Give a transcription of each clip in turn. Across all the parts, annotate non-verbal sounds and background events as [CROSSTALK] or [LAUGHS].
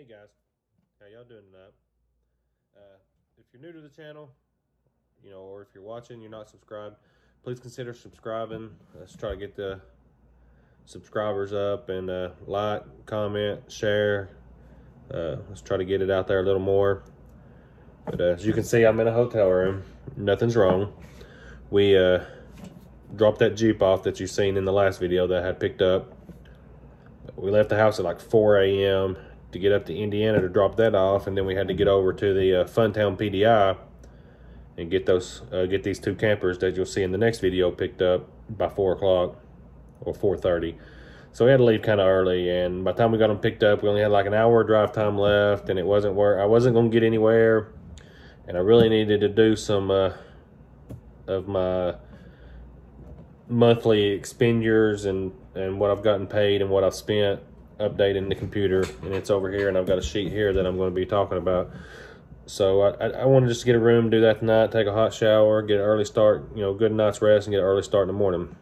Hey guys, how y'all doing tonight? Uh, if you're new to the channel, you know, or if you're watching, you're not subscribed, please consider subscribing. Let's try to get the subscribers up and uh, like, comment, share. Uh, let's try to get it out there a little more. But uh, as you can see, I'm in a hotel room. Nothing's wrong. We uh, dropped that Jeep off that you seen in the last video that I had picked up. We left the house at like 4 a.m to get up to Indiana to drop that off, and then we had to get over to the uh, Funtown PDI and get those uh, get these two campers that you'll see in the next video picked up by four o'clock or four thirty. So we had to leave kind of early, and by the time we got them picked up, we only had like an hour drive time left, and it wasn't where I wasn't going to get anywhere, and I really needed to do some uh, of my monthly expenditures and and what I've gotten paid and what I've spent updating the computer and it's over here and I've got a sheet here that I'm going to be talking about. So I, I, want to just get a room, do that tonight, take a hot shower, get an early start, you know, good night's rest and get an early start in the morning.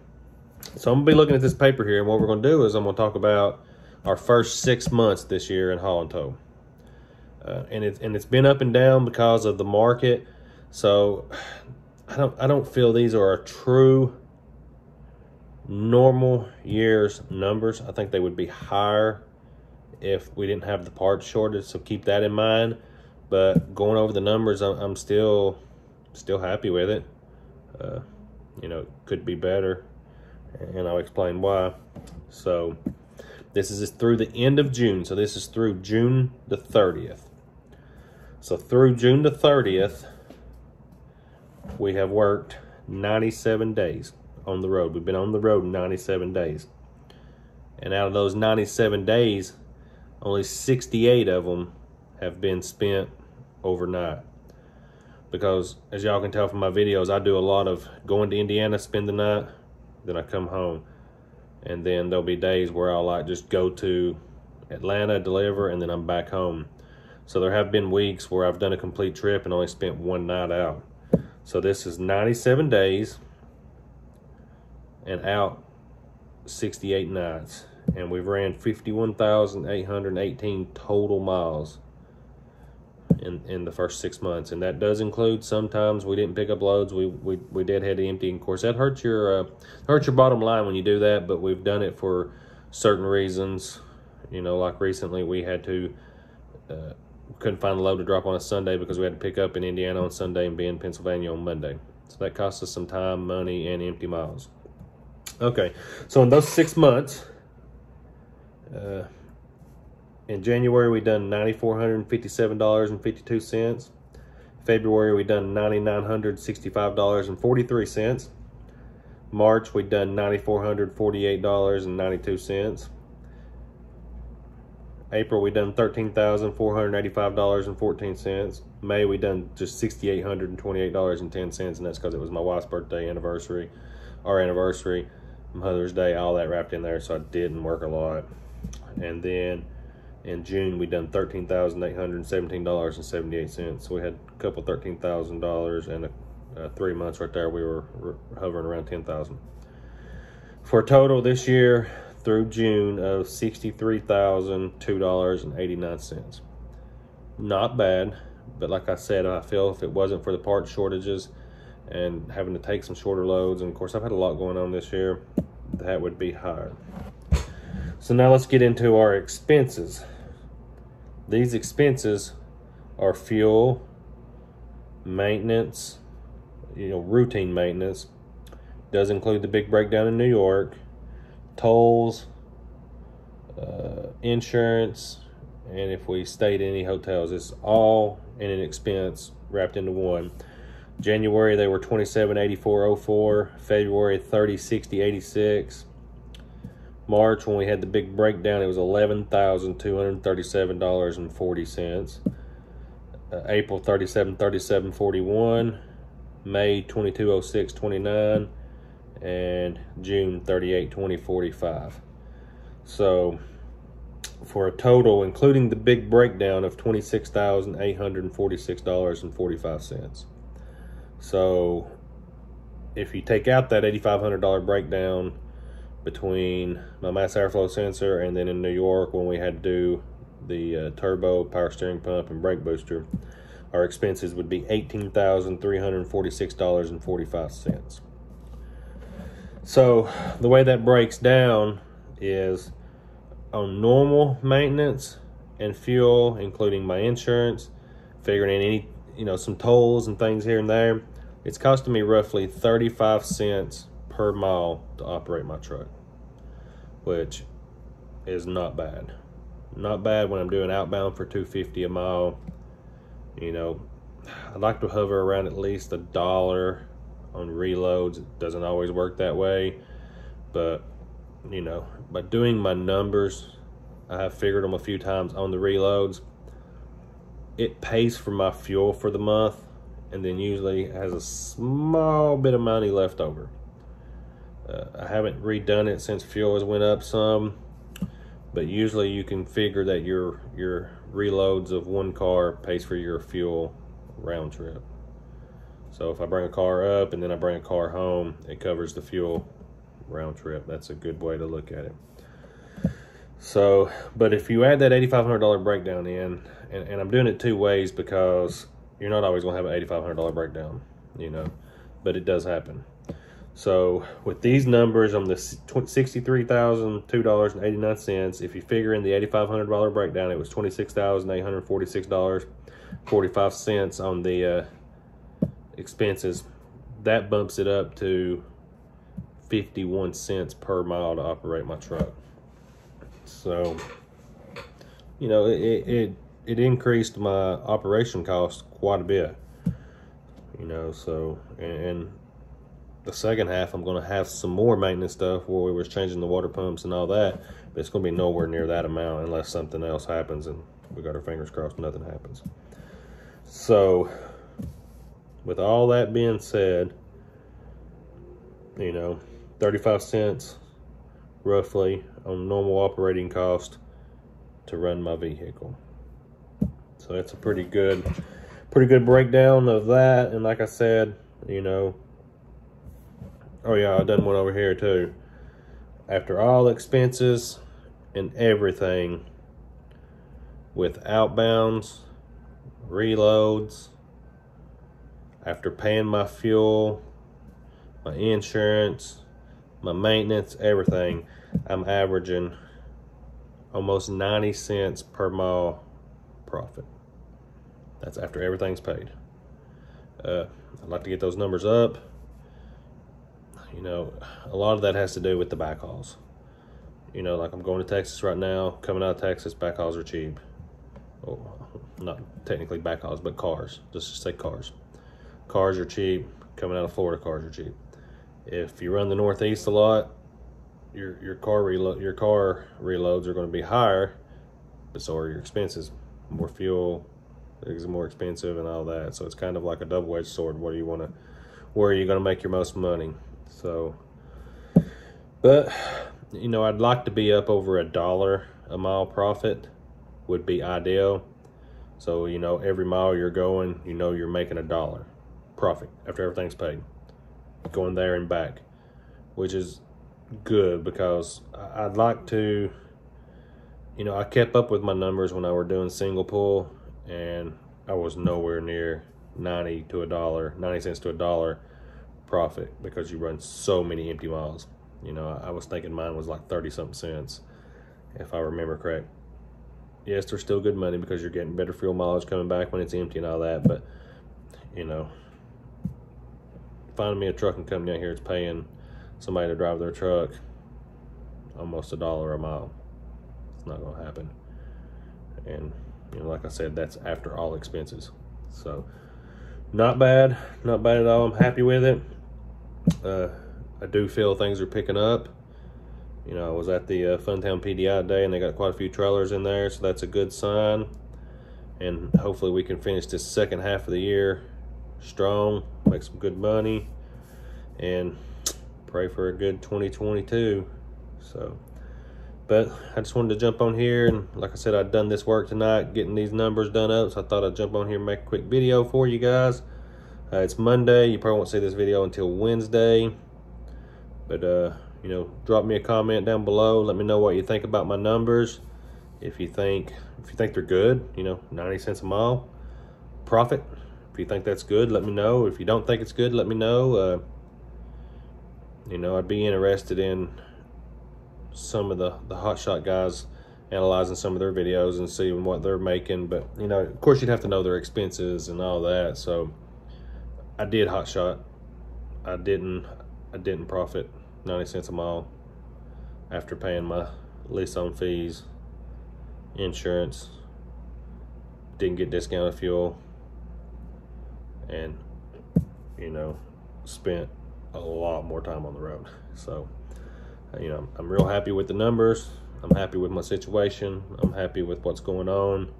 So I'm going to be looking at this paper here and what we're going to do is I'm going to talk about our first six months this year in haul and tow. Uh, and it's and it's been up and down because of the market. So [SIGHS] I don't I don't feel these are a true normal year's numbers. I think they would be higher if we didn't have the parts shortage. So keep that in mind. But going over the numbers, I'm, still still happy with it. Uh, you know, it could be better, and I'll explain why. So this is through the end of June. So this is through June the 30th. So through June the 30th, we have worked 97 days on the road. We've been on the road 97 days. And out of those 97 days, only 68 of them have been spent overnight. Because as y'all can tell from my videos, I do a lot of going to Indiana, spend the night, then I come home. And then there'll be days where I'll like just go to Atlanta, deliver, and then I'm back home. So there have been weeks where I've done a complete trip and only spent one night out. So this is 97 days and out 68 nights. And we've ran 51,818 total miles in, in the first six months. And that does include sometimes we didn't pick up loads. We, we, we did head empty. And of course, that hurts your, uh, hurts your bottom line when you do that, but we've done it for certain reasons. You know, like recently we had to, uh, couldn't find a load to drop on a Sunday because we had to pick up in Indiana on Sunday and be in Pennsylvania on Monday. So that cost us some time, money, and empty miles. Okay, so in those six months, uh, in January we done ninety four hundred and fifty seven dollars and fifty two cents. February we done ninety nine hundred sixty five dollars and forty three cents. March we done ninety four hundred forty eight dollars and ninety two cents. April we done thirteen thousand four hundred eighty five dollars and fourteen cents. May we done just sixty eight hundred and twenty eight dollars and ten cents, and that's because it was my wife's birthday anniversary, our anniversary. Mother's Day, all that wrapped in there, so I didn't work a lot. And then in June, we done thirteen thousand eight hundred seventeen dollars and seventy eight cents. So we had a couple thirteen thousand dollars, and a, uh, three months right there, we were hovering around ten thousand. For a total this year through June of sixty three thousand two dollars and eighty nine cents. Not bad, but like I said, I feel if it wasn't for the part shortages and having to take some shorter loads, and of course I've had a lot going on this year, that would be higher. So now let's get into our expenses. These expenses are fuel, maintenance, you know, routine maintenance. Does include the big breakdown in New York, tolls, uh, insurance, and if we stayed in any hotels, it's all in an expense wrapped into one. January they were 278404, February 306086. March when we had the big breakdown it was $11,237.40. Uh, April 373741, May 220629 and June 382045. So for a total including the big breakdown of $26,846.45. So if you take out that $8,500 breakdown between my mass airflow sensor and then in New York when we had to do the uh, turbo, power steering pump, and brake booster, our expenses would be $18,346.45. So the way that breaks down is on normal maintenance and fuel, including my insurance, figuring in any, you know, some tolls and things here and there, it's costing me roughly 35 cents per mile to operate my truck, which is not bad. Not bad when I'm doing outbound for 250 a mile. You know, I like to hover around at least a dollar on reloads. It doesn't always work that way, but you know, by doing my numbers, I have figured them a few times on the reloads. It pays for my fuel for the month and then usually has a small bit of money left over. Uh, I haven't redone it since fuel has went up some, but usually you can figure that your your reloads of one car pays for your fuel round trip. So if I bring a car up and then I bring a car home, it covers the fuel round trip. That's a good way to look at it. So, but if you add that $8,500 breakdown in, and, and I'm doing it two ways because you're not always going to have an $8,500 breakdown, you know, but it does happen. So with these numbers on the $63,002.89, if you figure in the $8,500 breakdown, it was $26,846.45 on the uh, expenses. That bumps it up to 51 cents per mile to operate my truck. So, you know, it, it, it increased my operation cost quite a bit, you know, so, and, and the second half, I'm going to have some more maintenance stuff where we was changing the water pumps and all that, but it's going to be nowhere near that amount unless something else happens and we got our fingers crossed nothing happens. So, with all that being said, you know, 35 cents roughly on normal operating cost to run my vehicle. So that's a pretty good, pretty good breakdown of that. And like I said, you know, Oh yeah, I done one over here too. After all expenses and everything, with outbounds, reloads, after paying my fuel, my insurance, my maintenance, everything, I'm averaging almost 90 cents per mile profit. That's after everything's paid. Uh, I'd like to get those numbers up you know, a lot of that has to do with the back backhauls. You know, like I'm going to Texas right now, coming out of Texas, back backhauls are cheap. Well, not technically back backhauls, but cars. Just say cars. Cars are cheap. Coming out of Florida, cars are cheap. If you run the Northeast a lot, your your car reload your car reloads are going to be higher, but so are your expenses. More fuel is more expensive and all that. So it's kind of like a double-edged sword. What do you want to? Where are you going to make your most money? So, but, you know, I'd like to be up over a dollar a mile profit would be ideal. So, you know, every mile you're going, you know you're making a dollar profit after everything's paid. Going there and back, which is good because I'd like to, you know, I kept up with my numbers when I were doing single pull and I was nowhere near 90 to a dollar, 90 cents to a dollar profit because you run so many empty miles. You know, I was thinking mine was like 30 something cents, if I remember correct. Yes, there's still good money because you're getting better fuel mileage coming back when it's empty and all that, but, you know, finding me a trucking company out here is paying somebody to drive their truck almost a dollar a mile. It's not to happen. And, you know, like I said, that's after all expenses. So, not bad. Not bad at all. I'm happy with it. Uh, I do feel things are picking up. You know, I was at the uh, Funtown PDI day and they got quite a few trailers in there, so that's a good sign. And hopefully we can finish this second half of the year strong, make some good money, and pray for a good 2022. So, but I just wanted to jump on here and like I said, I'd done this work tonight, getting these numbers done up, so I thought I'd jump on here and make a quick video for you guys. Uh, it's Monday. You probably won't see this video until Wednesday. But, uh, you know, drop me a comment down below. Let me know what you think about my numbers. if you think if you think they're good, you know, 90 cents a mile profit. If you think that's good, let me know. If you don't think it's good, let me know. Uh, you know, I'd be interested in some of the the hot shot guys analyzing some of their videos and seeing what they're making. But you know, of course, you'd have to know their expenses and all that. So I did hot shot. I didn't. I didn't profit 90 cents a mile after paying my lease on fees, insurance, didn't get discounted fuel, and you know, spent a lot more time on the road. [LAUGHS] So, uh, you know, I'm real happy with the numbers. I'm happy with my situation. I'm happy with what's going on.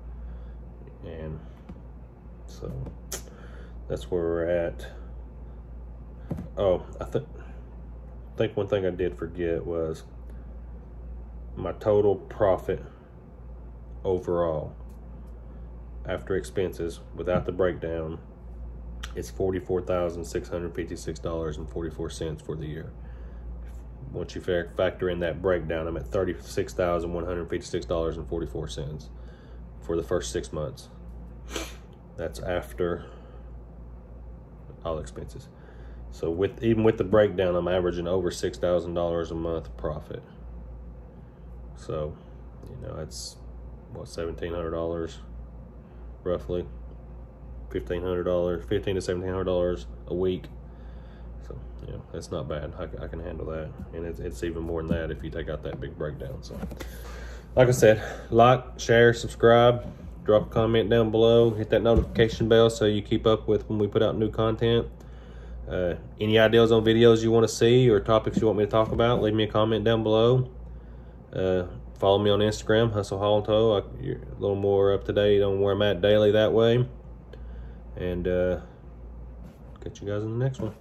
And so that's where we're at. Oh, I think think one thing I did forget was my total profit overall after expenses without the breakdown it's $44,656.44 for the year. Once you factor in that breakdown, I'm at $36,156.44 for the first six months. That's after all expenses. So with even with the breakdown, I'm averaging over six thousand dollars a month profit. So, you know, that's what seventeen hundred dollars, roughly. Fifteen hundred dollars, fifteen to seventeen hundred dollars a week. So, you know, that's not bad. I, I can handle that, and it's, it's even more than that if you take out that big breakdown. So, like I said, like, share, subscribe, drop a comment down below, hit that notification bell so you keep up with when we put out new content. Uh, any ideas on videos you want to see or topics you want me to talk about, leave me a comment down below. Uh, follow me on Instagram, Hustle Haul Tow. I, you're a little more up to date on where I'm at daily that way. And uh, catch you guys in the next one.